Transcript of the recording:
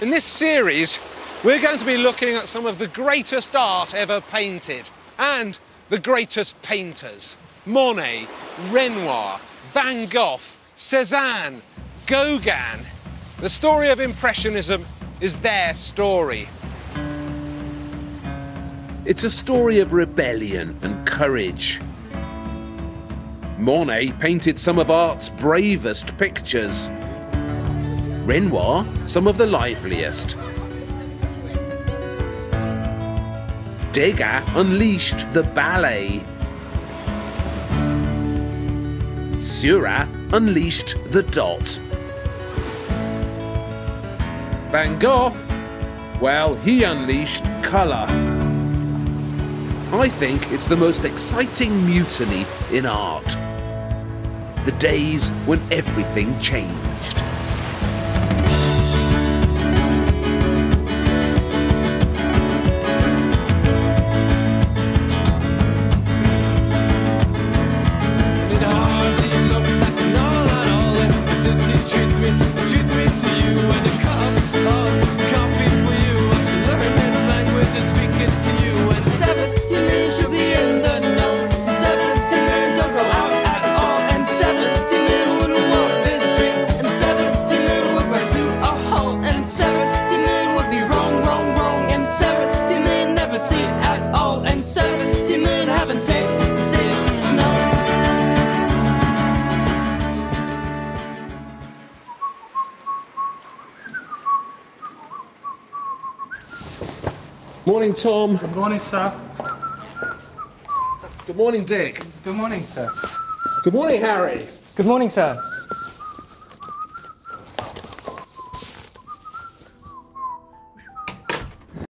In this series, we're going to be looking at some of the greatest art ever painted and the greatest painters. Monet, Renoir, Van Gogh, Cézanne, Gauguin. The story of Impressionism is their story. It's a story of rebellion and courage. Monet painted some of art's bravest pictures. Renoir, some of the liveliest. Degas unleashed the ballet. Seurat unleashed the dot. Van Gogh, well, he unleashed colour. I think it's the most exciting mutiny in art. The days when everything changed. Treats me, treats me to you. Good morning, Tom. Good morning, sir. Good morning, Dick. Good morning, sir. Good morning, Harry. Good morning, sir.